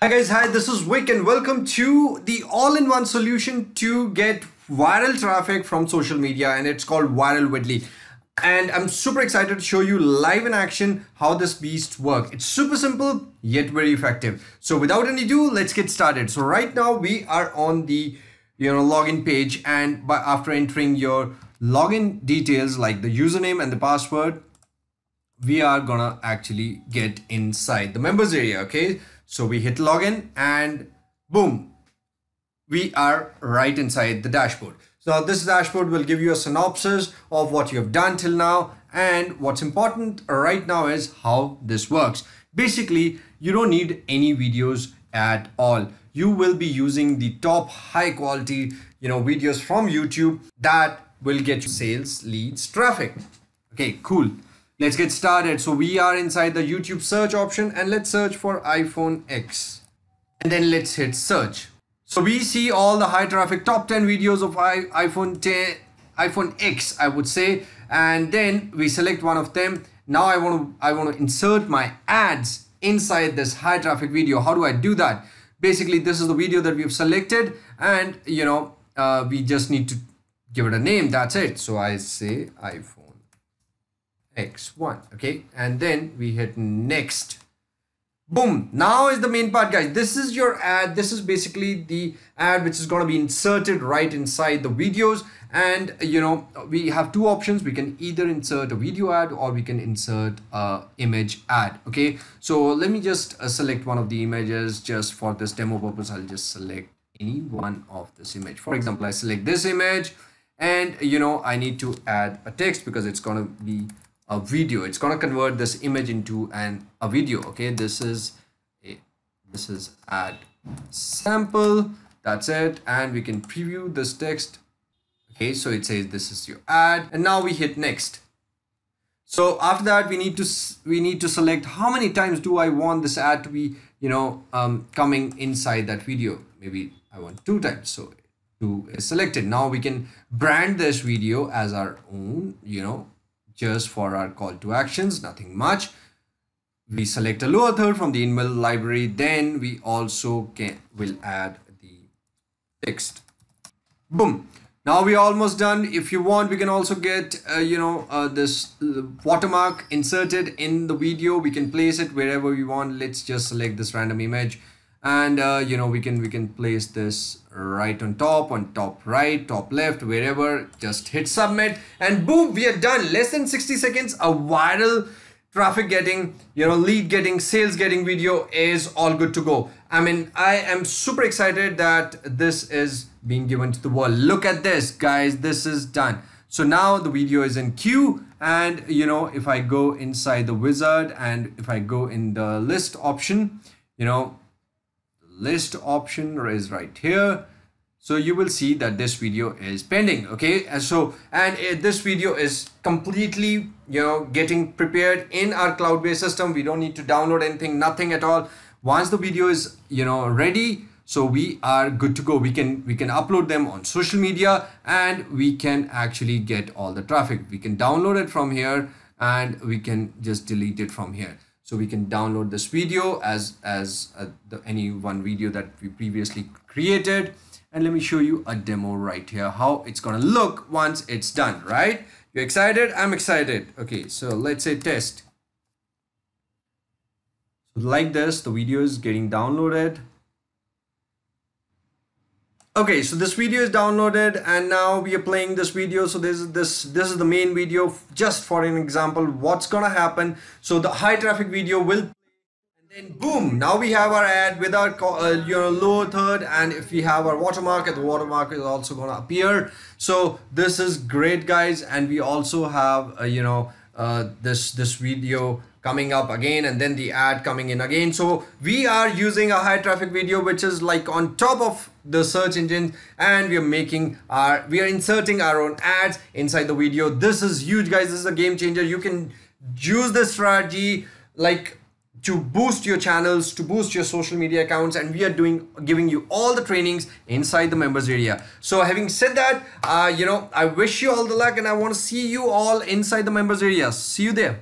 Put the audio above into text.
Hi guys, hi, this is Vic and welcome to the all-in-one solution to get viral traffic from social media and it's called Viral Vidly. And I'm super excited to show you live in action how this beast work. It's super simple yet very effective. So without any ado, let's get started. So right now we are on the you know login page and by after entering your login details like the username and the password, we are gonna actually get inside the members area, okay? So we hit login and boom, we are right inside the dashboard. So this dashboard will give you a synopsis of what you have done till now and what's important right now is how this works. Basically, you don't need any videos at all. You will be using the top high quality, you know, videos from YouTube that will get you sales, leads, traffic. Okay, cool. Let's get started. So we are inside the YouTube search option and let's search for iPhone X. And then let's hit search. So we see all the high traffic top 10 videos of iPhone 10, iPhone X, I would say. And then we select one of them. Now I want to I want to insert my ads inside this high traffic video. How do I do that? Basically, this is the video that we've selected and you know, uh, we just need to give it a name. That's it. So I say iPhone x1 okay? And then we hit next. Boom! Now is the main part guys. This is your ad. This is basically the ad which is going to be inserted right inside the videos. And you know we have two options. We can either insert a video ad or we can insert a image ad okay? So let me just uh, select one of the images just for this demo purpose. I'll just select any one of this image. For example i select this image and you know i need to add a text because it's going to be a video. It's going to convert this image into an a video okay? This is a this is add sample. That's it. And we can preview this text. Okay so it says this is your ad. And now we hit next. So after that we need to we need to select how many times do i want this ad to be you know um, coming inside that video. Maybe i want two times. So two is selected. Now we can brand this video as our own you know just for our call to actions, nothing much. We select a lower third from the inbuilt library. Then we also can will add the text. Boom. Now we're almost done. If you want, we can also get, uh, you know, uh, this uh, watermark inserted in the video. We can place it wherever we want. Let's just select this random image and uh, you know we can we can place this right on top on top right top left wherever just hit submit. And boom we are done. Less than 60 seconds a viral traffic getting you know lead getting sales getting video is all good to go. I mean i am super excited that this is being given to the world. Look at this guys. This is done. So now the video is in queue. And you know if i go inside the wizard and if i go in the list option you know list option is right here. So you will see that this video is pending okay? And so and this video is completely you know getting prepared in our cloud-based system. We don't need to download anything nothing at all. Once the video is you know ready so we are good to go. We can we can upload them on social media and we can actually get all the traffic. We can download it from here and we can just delete it from here so we can download this video as as uh, the, any one video that we previously created. And let me show you a demo right here how it's gonna look once it's done right? You excited? I'm excited. Okay so let's say test. So like this the video is getting downloaded okay so this video is downloaded and now we are playing this video. So this is this this is the main video just for an example what's gonna happen. So the high traffic video will and then boom now we have our ad with our uh, you know lower third and if we have our watermark the watermark is also gonna appear. So this is great guys and we also have uh, you know uh, this this video coming up again and then the ad coming in again. So we are using a high traffic video which is like on top of the search engine and we are making our we are inserting our own ads inside the video. This is huge guys. This is a game changer. You can use this strategy like to boost your channels to boost your social media accounts and we are doing giving you all the trainings inside the members area. So having said that uh, you know i wish you all the luck and i want to see you all inside the members area. See you there